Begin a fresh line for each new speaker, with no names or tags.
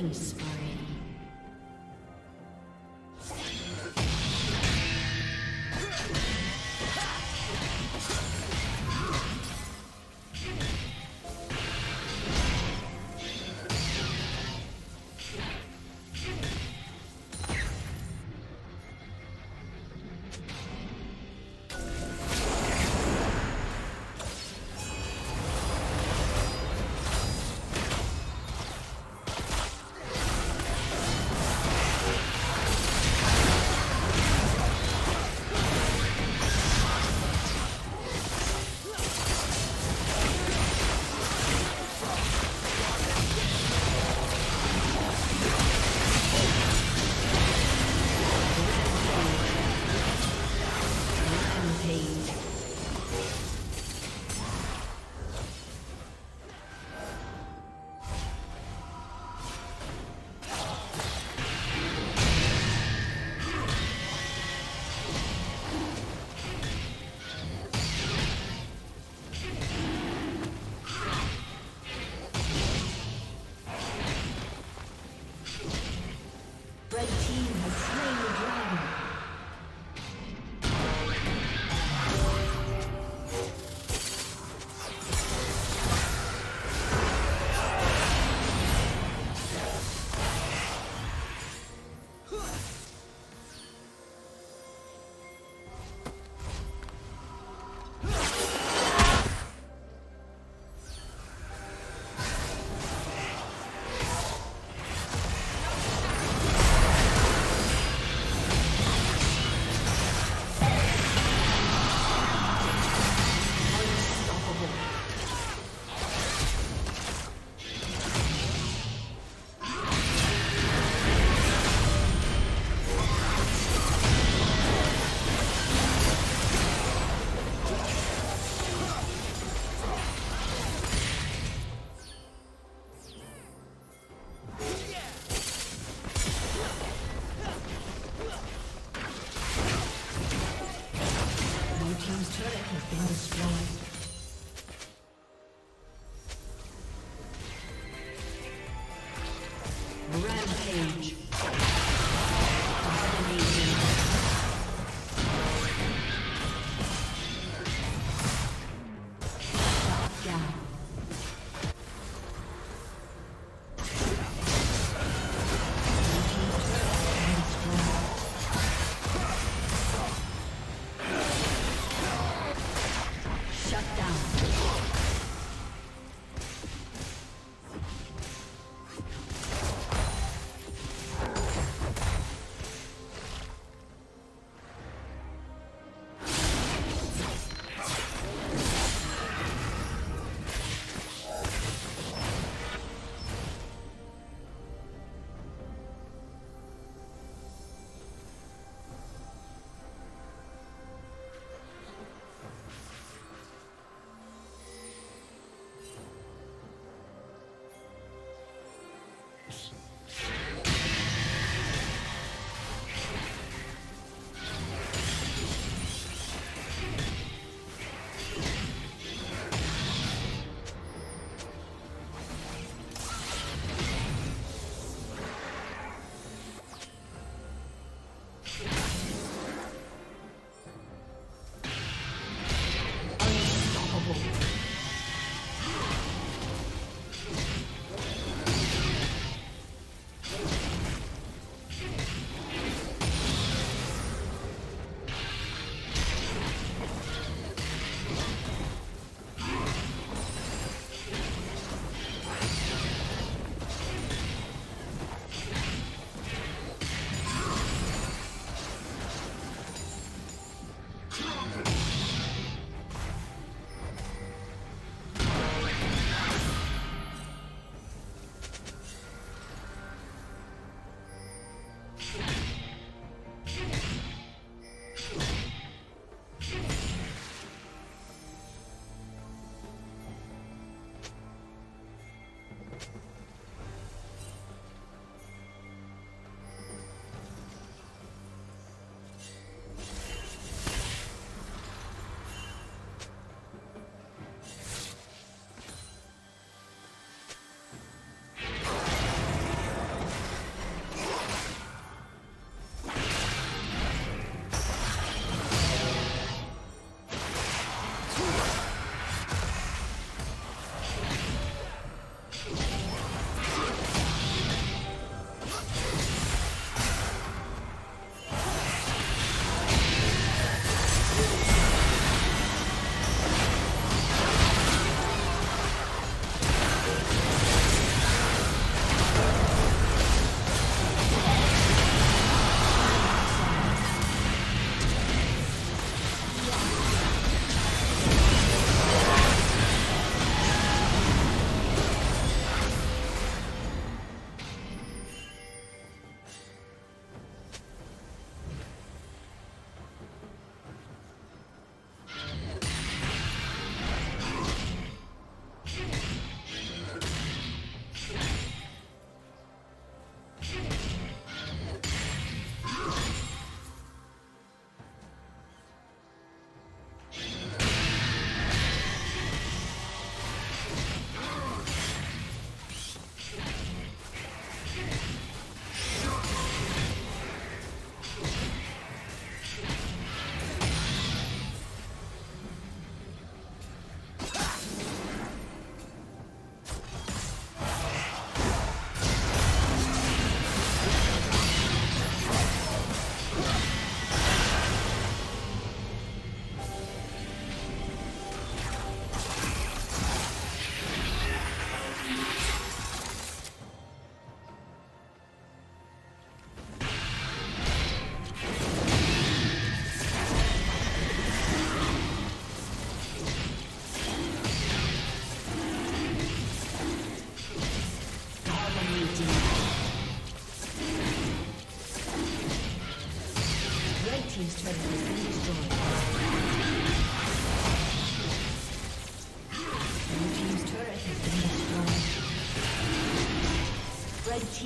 Killing has been destroyed.